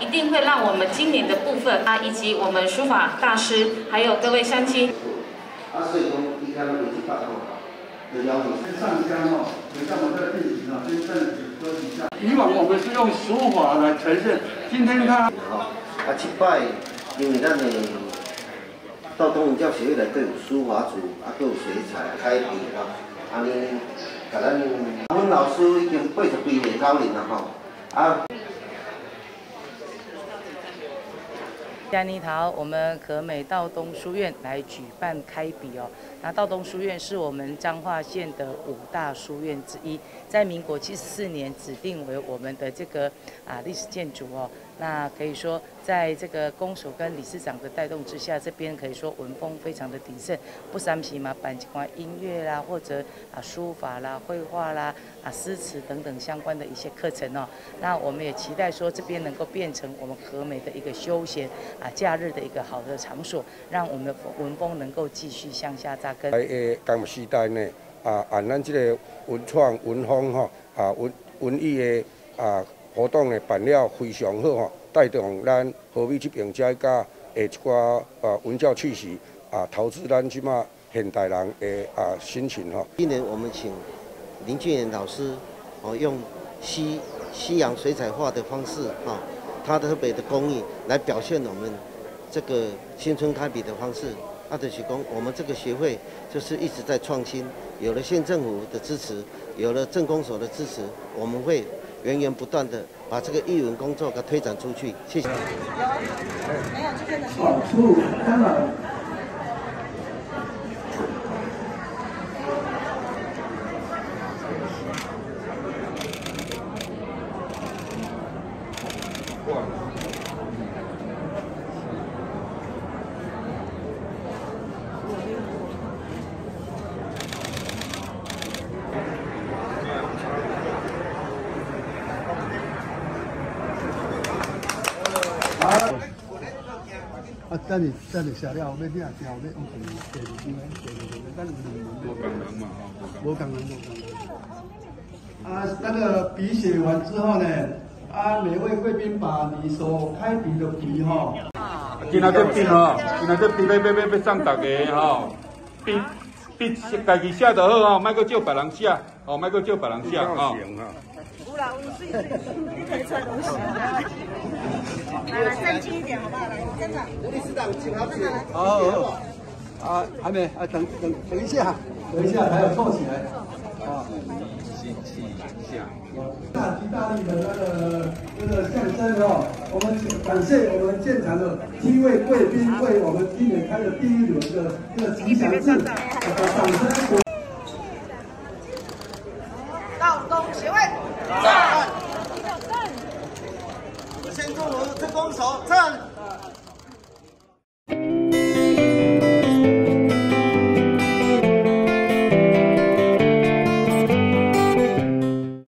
一定会让我们今年的部分啊，以及我们书法大师，还有各位乡亲。啊，所以讲，依家都是大要求上香哦，等下我们再进行啊，先一下。以往我们是用书法来呈现，今天他啊，七拜，因为咱的到东文教协会内都有书法组，啊，都有水彩、开笔啊，安尼，甲咱阮老师已经八十几岁高龄了吼，啊。嘉妮桃，我们和美道东书院来举办开笔哦。那道东书院是我们彰化县的五大书院之一，在民国七十四年指定为我们的这个啊历史建筑哦。那可以说，在这个公署跟理事长的带动之下，这边可以说文风非常的鼎盛，不三皮嘛，办几款音乐啦，或者啊书法啦、绘画啦、啊诗词等等相关的一些课程哦。那我们也期待说，这边能够变成我们和美的一个休闲啊假日的一个好的场所，让我们的文风能够继续向下扎根。在诶，刚时代呢，啊，按咱这个文创文风吼，啊文文艺的啊。活动的办了非常好吼，带动咱河美这边遮甲下一寡啊文教气息啊，投资咱即马现代人的啊心情吼。今年我们请林俊元老师哦，用西西洋水彩画的方式哈，他特别的工艺来表现我们这个新春开笔的方式。阿德许工，我们这个协会就是一直在创新，有了县政府的支持，有了政工所的支持，我们会。源源不断的把这个译文工作给推展出去，谢谢。好处，当然。啊，等你等你下了，要领调，要领往前坐坐机，坐坐坐，等你。无讲人嘛，无讲人，无讲人。啊，那个笔写完之后呢，啊，每位贵宾把你所开笔的笔哈，今仔这笔哈，今仔这笔要要要要送大家哈，笔笔家己写就好哈，莫搁叫别人写，哦，莫搁叫别人写哈。有啦，有水水，你可以穿东西。来来，站近一点好不好？来，跟着。吴理事长，请好，跟着来。好，啊，还没，啊，等等等一下，等一下，还要坐起来。啊，吸气下。大吉大利的那个那个象征哦，我们感谢我们现场的七位贵宾为我们今年开的第一轮的这个吉祥字，掌声。到东协会。站！先祝我们这攻手站。